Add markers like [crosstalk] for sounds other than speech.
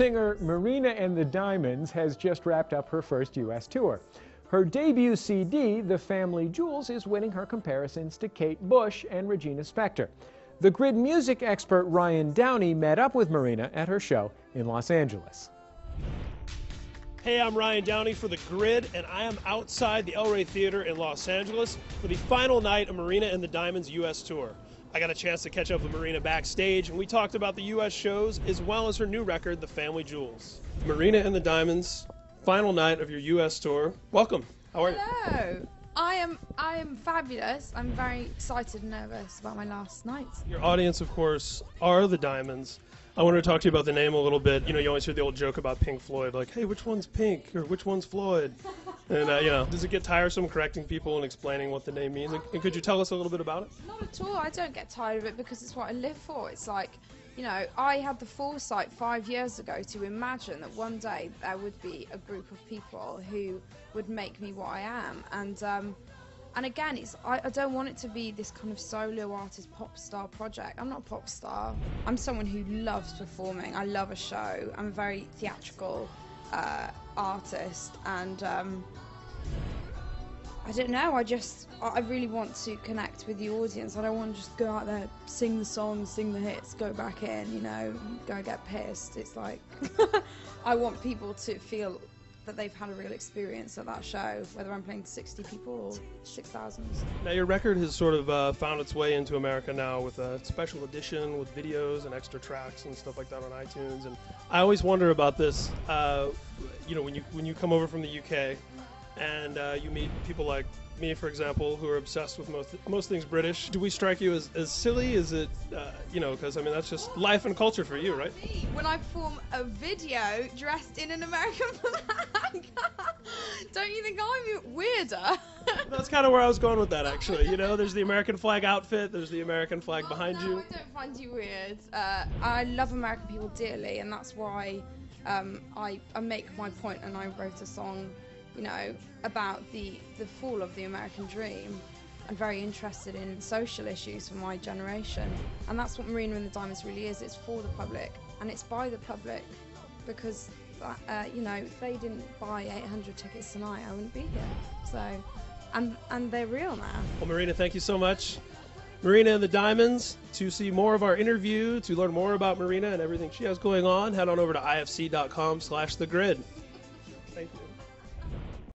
Singer Marina and the Diamonds has just wrapped up her first U.S. tour. Her debut CD, The Family Jewels, is winning her comparisons to Kate Bush and Regina Spektor. The grid music expert Ryan Downey met up with Marina at her show in Los Angeles. Hey, I'm Ryan Downey for The Grid, and I am outside the El Rey Theater in Los Angeles for the final night of Marina and the Diamonds U.S. Tour. I got a chance to catch up with Marina backstage, and we talked about the U.S. shows as well as her new record, The Family Jewels. Marina and the Diamonds, final night of your U.S. tour. Welcome. How are you? Hello. I am I am fabulous. I'm very excited and nervous about my last night. Your audience, of course, are the Diamonds. I wanted to talk to you about the name a little bit. You know, you always hear the old joke about Pink Floyd, like, hey, which one's Pink or which one's Floyd? [laughs] And, uh, you know, does it get tiresome correcting people and explaining what the name means? And, could you tell us a little bit about it? Not at all. I don't get tired of it because it's what I live for. It's like, you know, I had the foresight five years ago to imagine that one day there would be a group of people who would make me what I am. And, um, and again, it's I, I, don't want it to be this kind of solo artist pop star project. I'm not a pop star. I'm someone who loves performing. I love a show. I'm very theatrical uh, artist, and um, I don't know. I just I really want to connect with the audience. I don't want to just go out there, sing the songs, sing the hits, go back in, you know, go get pissed. It's like [laughs] I want people to feel that they've had a real experience at that show, whether I'm playing 60 people or 6,000. Now, your record has sort of uh, found its way into America now with a special edition with videos and extra tracks and stuff like that on iTunes. And I always wonder about this. Uh, you know, when you when you come over from the UK and uh, you meet people like me, for example, who are obsessed with most most things British. Do we strike you as, as silly? Is it, uh, you know, because I mean that's just life and culture for you, right? When I perform a video dressed in an American flag, [laughs] don't you think I'm weirder? [laughs] that's kind of where I was going with that, actually. You know, there's the American flag outfit, there's the American flag oh, behind no, you. I don't find you weird. Uh, I love American people dearly, and that's why um, I, I make my point, and I wrote a song you know, about the, the fall of the American dream. I'm very interested in social issues for my generation. And that's what Marina and the Diamonds really is. It's for the public and it's by the public because, uh, you know, if they didn't buy 800 tickets tonight, I wouldn't be here. So, and, and they're real now. Well, Marina, thank you so much. Marina and the Diamonds. To see more of our interview, to learn more about Marina and everything she has going on, head on over to ifc.com slash the grid.